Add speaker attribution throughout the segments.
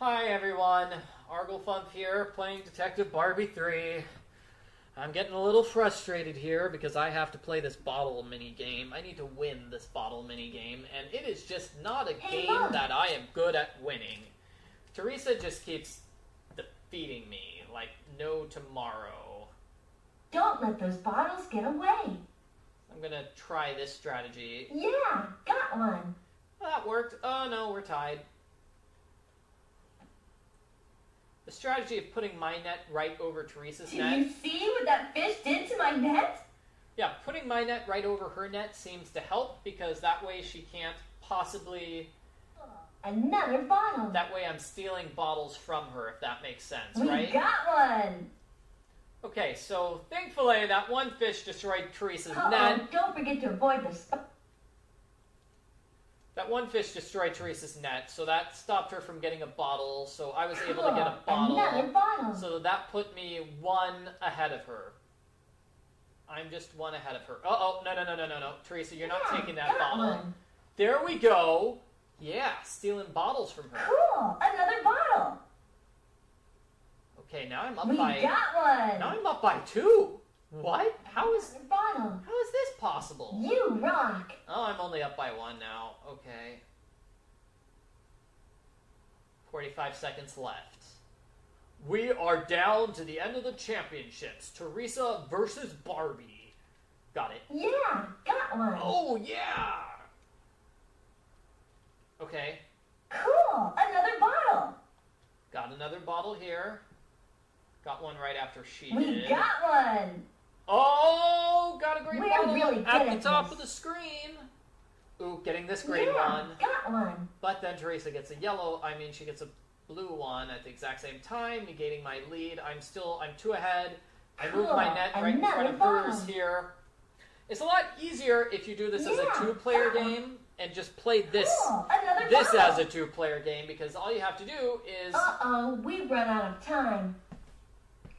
Speaker 1: Hi everyone, Arglefumph here, playing Detective Barbie 3. I'm getting a little frustrated here because I have to play this bottle mini game. I need to win this bottle mini game, and it is just not a
Speaker 2: Hey,
Speaker 1: game
Speaker 2: Mom.
Speaker 1: that I am good at winning. Teresa just keeps defeating me like no tomorrow.
Speaker 2: Don't let those bottles get away.
Speaker 1: I'm gonna try this strategy.
Speaker 2: Yeah, got one.
Speaker 1: That worked. Oh no, we're tied. The strategy of putting my net right over Teresa's
Speaker 2: Did
Speaker 1: net.
Speaker 2: you see what that fish did to my net?
Speaker 1: Yeah, putting my net right over her net seems to help because that way she can't possibly.
Speaker 2: Another bottle.
Speaker 1: That way I'm stealing bottles from her, if that makes sense,
Speaker 2: we
Speaker 1: right?
Speaker 2: got one.
Speaker 1: Okay, so thankfully that one fish destroyed Teresa's
Speaker 2: Uh-oh,
Speaker 1: net.
Speaker 2: don't forget to avoid the
Speaker 1: That one fish destroyed Teresa's net, so that stopped her from getting a bottle, so I was able to get a
Speaker 2: Cool,
Speaker 1: bottle.
Speaker 2: Another bottle.
Speaker 1: So that put me one ahead of her. I'm just one ahead of her. Uh oh, no, no, no, no, no, no. Teresa, you're not taking that
Speaker 2: got
Speaker 1: bottle.
Speaker 2: one.
Speaker 1: There we go. Yeah, stealing bottles from her.
Speaker 2: Cool, another bottle.
Speaker 1: Okay, now I'm up
Speaker 2: we
Speaker 1: by.
Speaker 2: got one.
Speaker 1: Now I'm up by two. What? How is
Speaker 2: bottle.
Speaker 1: how is this possible?
Speaker 2: You rock.
Speaker 1: Oh, I'm only up by one now. Okay. 45 seconds left. We are down to the end of the championships. Teresa versus Barbie. Got it.
Speaker 2: Yeah, got one.
Speaker 1: Oh, yeah! Okay,
Speaker 2: Cool, another bottle.
Speaker 1: got another bottle here. Got one right after she
Speaker 2: We
Speaker 1: did.
Speaker 2: got one.
Speaker 1: Oh, got a green
Speaker 2: We're really
Speaker 1: at the top
Speaker 2: this.
Speaker 1: of the screen. Ooh, getting this green
Speaker 2: yeah,
Speaker 1: one.
Speaker 2: got one.
Speaker 1: But then Teresa gets a yellow. I mean, she gets a blue one at the exact same time, negating my lead. I'm still, I'm two ahead. I move my
Speaker 2: Cool.
Speaker 1: net right in front of hers here. It's a lot easier if you do this as a two-player game and just play this
Speaker 2: Cool,
Speaker 1: this as a two-player game because all you have to do is
Speaker 2: Uh-oh, we've run out of time.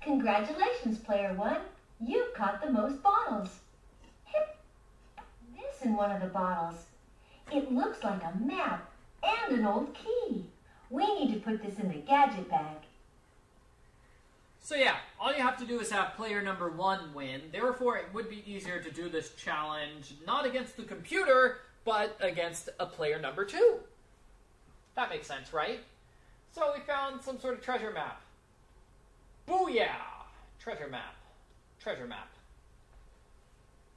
Speaker 2: Congratulations, player one. You caught the most bottles. Hip. This in one of the bottles. It looks like a map and an old key. We need to put this in the gadget bag.
Speaker 1: So yeah, all you have to do is have player number one win. Therefore, it would be easier to do this challenge not against the computer, but against a player number two. That makes sense, right? So we found some sort of treasure map. Booyah! Treasure map. Treasure map.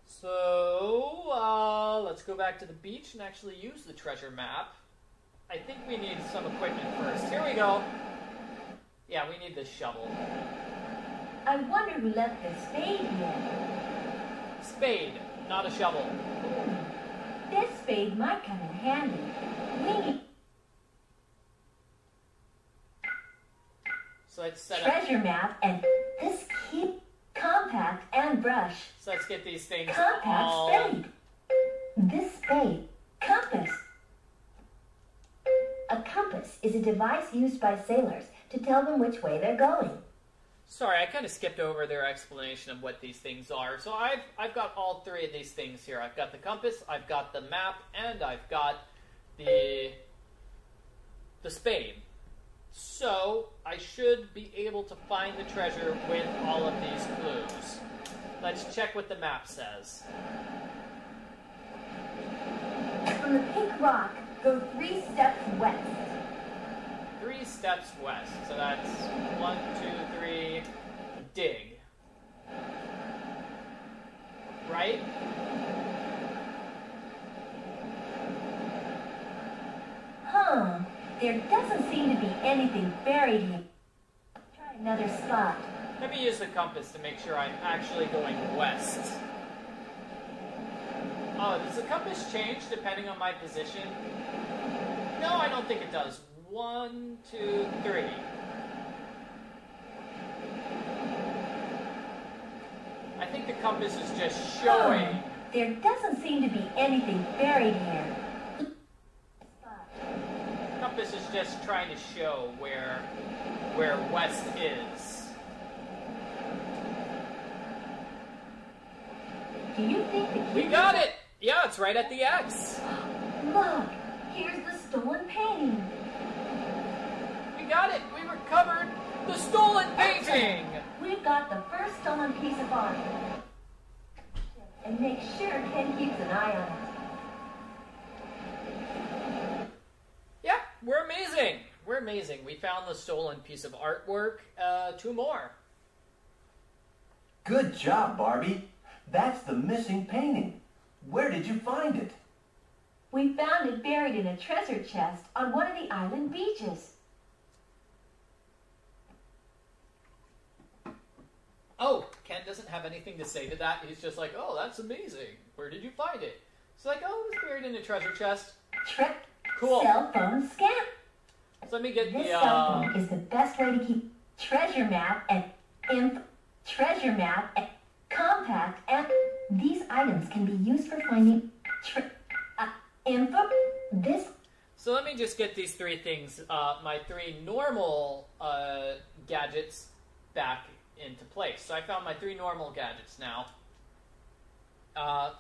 Speaker 1: So, uh, let's go back to the beach and actually use the treasure map. I think we need some equipment first. Here we go. Yeah, we need this shovel.
Speaker 2: I wonder who left this spade here.
Speaker 1: Spade, not a shovel.
Speaker 2: This spade might come in handy. We need
Speaker 1: So let's set up.
Speaker 2: treasure map and compact and brush.
Speaker 1: So let's get these things
Speaker 2: Compact
Speaker 1: all.
Speaker 2: spade. This spade. Compass. A compass is a device used by sailors to tell them which way they're going.
Speaker 1: Sorry, I kind of skipped over their explanation of what these things are. So I've I've got all three of these things here. I've got the compass, I've got the map, and I've got the the spade. So I should be able to find the treasure with all of these clues. Let's check what the map says.
Speaker 2: From the pink rock, go three steps west.
Speaker 1: Three steps west. So that's one, two, three, dig. Right?
Speaker 2: Huh. There doesn't seem to be anything buried here. Spot.
Speaker 1: Let me use the compass to make sure I'm actually going west. Oh, does the compass change depending on my position? No, I don't think it does. One, two, three. I think the compass is just showing.
Speaker 2: Huh. There doesn't seem to be anything buried here.
Speaker 1: Compass is just trying to show where where west is.
Speaker 2: Do you think the
Speaker 1: We got it! Yeah, it's right at the X.
Speaker 2: Look, here's the stolen painting.
Speaker 1: We got got it! We recovered the stolen painting!
Speaker 2: We've got the first stolen piece of art. And make sure Ken keeps an eye on it.
Speaker 1: Yeah, we're amazing! We're amazing. We found the stolen piece of artwork. Uh, two more.
Speaker 3: Good job, Barbie. That's the missing painting. Where did you find it?
Speaker 2: We found it buried in a treasure chest on one of the island beaches.
Speaker 1: Oh, Ken doesn't have anything to say to that. He's just like, oh, that's amazing. Where did you find it? He's like, oh, it was buried in a treasure chest.
Speaker 2: Trick
Speaker 1: Cool.
Speaker 2: cell phone scam.
Speaker 1: So let me get
Speaker 2: This
Speaker 1: the,
Speaker 2: cell
Speaker 1: uh,
Speaker 2: phone is the best way to keep treasure map and imp treasure map and compact and these items can be used for finding uh, info. This
Speaker 1: So let me just get these three things, uh, my three normal uh, gadgets back into place. So I found my three normal gadgets now. Uh,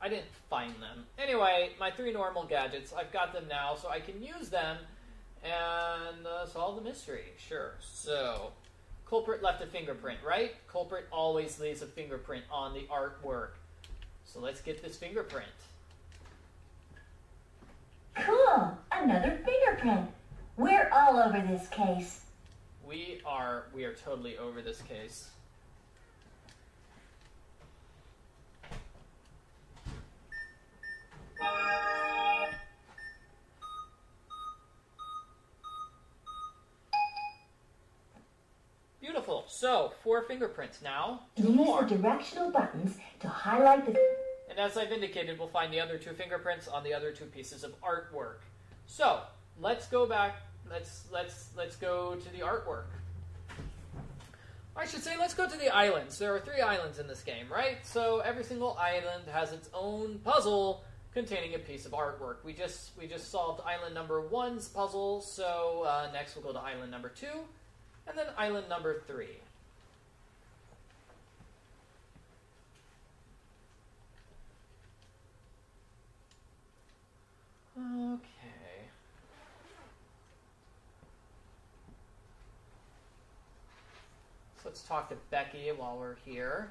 Speaker 1: I didn't find them. Anyway, my three normal gadgets, I've got them now, so I can use them and uh, solve the mystery. Sure. So, culprit left a fingerprint, right? Culprit always leaves a fingerprint on the artwork. So let's get this fingerprint.
Speaker 2: cool, another fingerprint. We're all over this case.
Speaker 1: We are we are totally over this case. Beautiful. So, four fingerprints now. Two
Speaker 2: Use
Speaker 1: more.
Speaker 2: the directional buttons to highlight the
Speaker 1: And as I've indicated, we'll find the other two fingerprints on the other two pieces of artwork. So let's go back. Let's let's let's go to the artwork. I should say let's go to the islands. There are three islands in this game, right? So every single island has its own puzzle containing a piece of artwork. We just we just solved island number one's puzzle. So uh, next we'll go to island number two, and then island number three. Okay. So let's talk to Becky while we're here.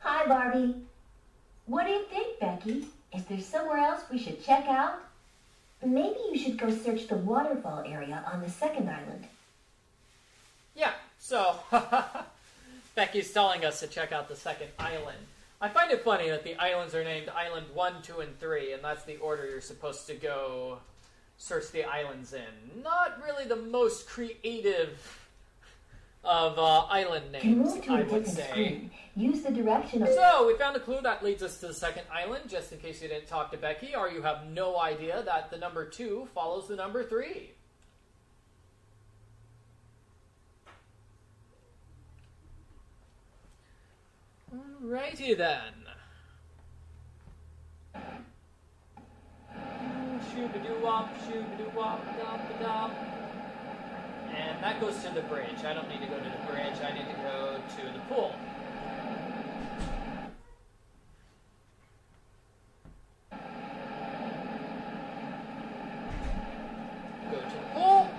Speaker 2: Hi, Barbie. What do you think, Becky? Is there somewhere else we should check out? Maybe you should go search the waterfall area on the second island.
Speaker 1: Yeah, so Becky's telling us to check out the second island. I find it funny that the islands are named Island 1, 2, and 3, and that's the order you're supposed to go search the islands in. Not really the most creative of uh, island names,
Speaker 2: move to
Speaker 1: I would say.
Speaker 2: screen, use the directional.
Speaker 1: So, we found a clue that leads us to the second island, just in case you didn't talk to Becky, or you have no idea that the number 2 follows the number 3. Alrighty then. Shoo-ba-doo-wop, shoo-ba-doo-wop, dop-a-dop. And that goes to the bridge. I don't need to go to the bridge, I need to go to the pool. Go to the pool.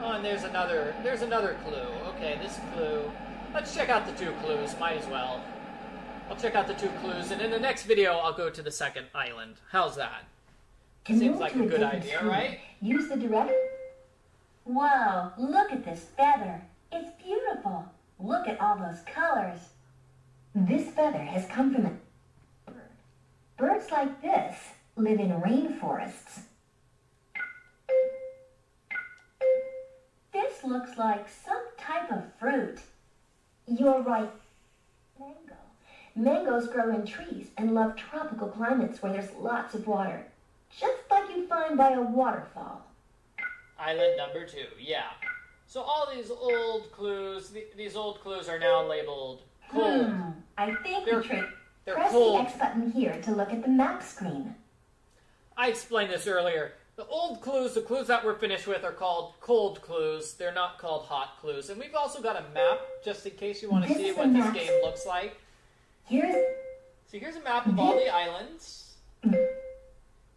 Speaker 1: Oh, and there's another there's another clue. Okay, this clue. Let's check out the two clues, might as well. I'll check out the two clues, and in the next video I'll go to the second island. How's that?
Speaker 2: To
Speaker 1: Seems like a good idea,
Speaker 2: screen,
Speaker 1: right?
Speaker 2: Use the direct. Whoa, look at this feather. It's beautiful. Look at all those colors. This feather has come from a bird. Birds like this live in rainforests. This looks like some type of fruit. You're right. Mango. Mangoes grow in trees and love tropical climates where there's lots of water. Just like you find by a waterfall.
Speaker 1: Island number two, yeah. So all these old clues, th- these old clues are now labeled cold.
Speaker 2: Hmm. I think
Speaker 1: They're-
Speaker 2: the trick.
Speaker 1: they're
Speaker 2: Press
Speaker 1: cold.
Speaker 2: the X button here to look at the map screen.
Speaker 1: I explained this earlier. The old clues, the clues that we're finished with, are called cold clues. They're not called hot clues. And we've also got a map, just in case you want to
Speaker 2: This
Speaker 1: see what this game looks like.
Speaker 2: Here's
Speaker 1: So here's a map of all the islands.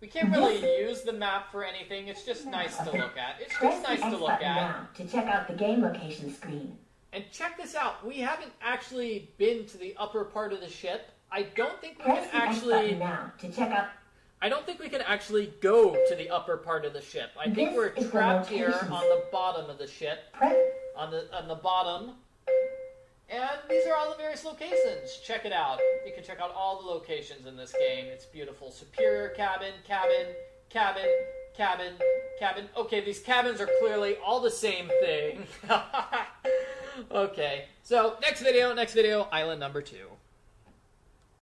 Speaker 1: We can't really use the map for anything. It's just nice to look at. It's
Speaker 2: press
Speaker 1: just nice to look at.
Speaker 2: to check out the game location screen.
Speaker 1: And check this out. We haven't actually been to the upper part of the ship. I don't think we
Speaker 2: Press
Speaker 1: can actually.
Speaker 2: now to check out.
Speaker 1: I don't think we can actually go to the upper part of the ship. I think
Speaker 2: This
Speaker 1: we're trapped here on the bottom of the ship.
Speaker 2: Press.
Speaker 1: On the on the bottom. And these are all the various locations. Check it out. You can check out all the locations in this game. It's beautiful. Superior cabin, cabin, cabin, cabin, cabin. Okay, these cabins are clearly all the same thing. okay. So, next video, next video, island number two.